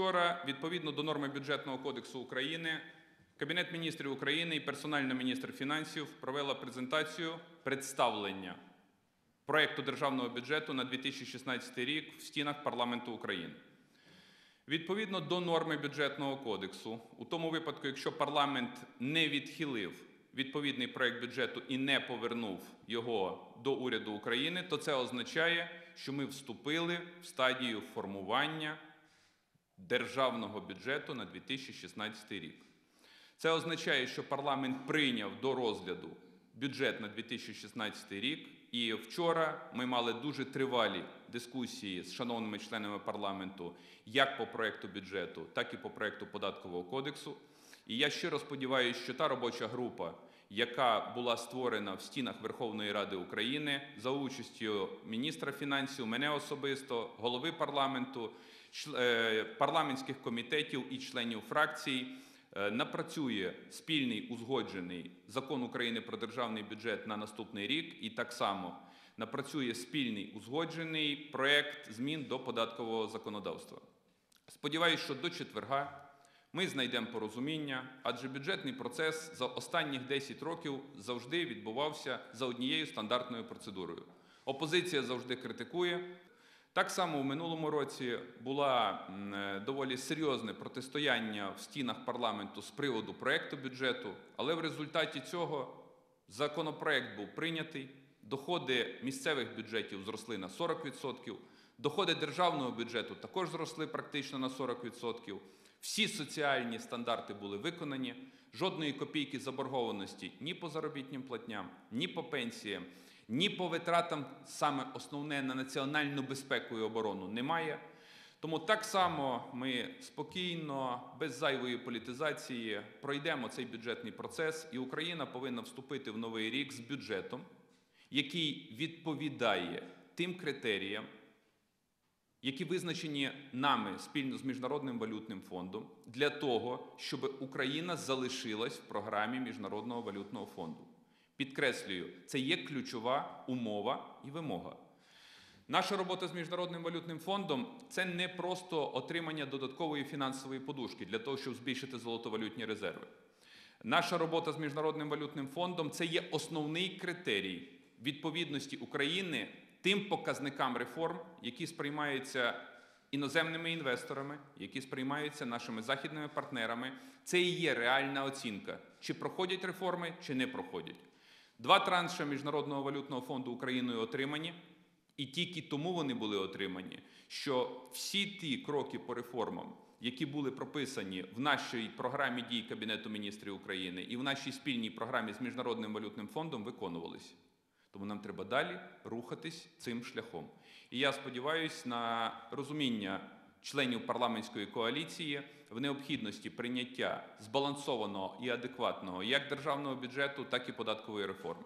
вчора, відповідно до норми бюджетного кодексу України, Кабінет міністрів України і персонально міністр фінансів провела презентацію представлення проекту державного бюджету на 2016 рік в стінах парламенту України. Відповідно до норми бюджетного кодексу, у тому випадку, якщо парламент не відхилив відповідний проект бюджету і не повернув його до уряду України, то це означає, що ми вступили в стадію формування державного бюджету на 2016 рік. Це означає, що парламент прийняв до розгляду бюджет на 2016 рік. І вчора ми мали дуже тривалі дискусії з шановними членами парламенту як по проекту бюджету, так і по проекту податкового кодексу. І я щиро сподіваюся, що та робоча група, яка була створена в стінах Верховної Ради України за участю міністра фінансів, мене особисто, голови парламенту, е, парламентських комітетів і членів фракцій, е, напрацює спільний узгоджений закон України про державний бюджет на наступний рік, і так само напрацює спільний узгоджений проект змін до податкового законодавства. Сподіваюсь, що до четверга ми знайдемо порозуміння, адже бюджетний процес за останніх 10 років завжди відбувався за однією стандартною процедурою. Опозиція завжди критикує. Так само у минулому році була м, е, доволі серйозне протистояння в стінах парламенту з приводу проекту бюджету, але в результаті цього законопроект був прийнятий. Доходи місцевих бюджетів зросли на 40%, доходи державного бюджету також зросли практично на 40%. Всі соціальні стандарти були виконані, жодної копійки заборгованості ні по заробітним платням, ні по пенсіям, ні по витратам, саме основне на національну безпеку і оборону немає. Тому так само ми спокійно, без зайвої політизації, пройдемо цей бюджетний процес, і Україна повинна вступити в новий рік з бюджетом, який відповідає тим критеріям, які визначені нами спільно з Міжнародним валютним фондом для того, щоб Україна залишилась в програмі Міжнародного валютного фонду. Підкреслюю, це є ключова умова і вимога. Наша робота з Міжнародним валютним фондом це не просто отримання додаткової фінансової подушки для того, щоб збільшити золотовалютні резерви. Наша робота з Міжнародним валютним фондом це є основний критерій відповідності України тим показникам реформ, які сприймаються іноземними інвесторами, які сприймаються нашими західними партнерами. Це і є реальна оцінка, чи проходять реформи, чи не проходять. Два транші Міжнародного валютного фонду Україною отримані, і тільки тому вони були отримані, що всі ті кроки по реформам, які були прописані в нашій програмі дій Кабінету міністрів України і в нашій спільній програмі з Міжнародним валютним фондом, виконувалися. Тому нам треба далі рухатись цим шляхом. І я сподіваюся на розуміння членів парламентської коаліції в необхідності прийняття збалансованого і адекватного як державного бюджету, так і податкової реформи.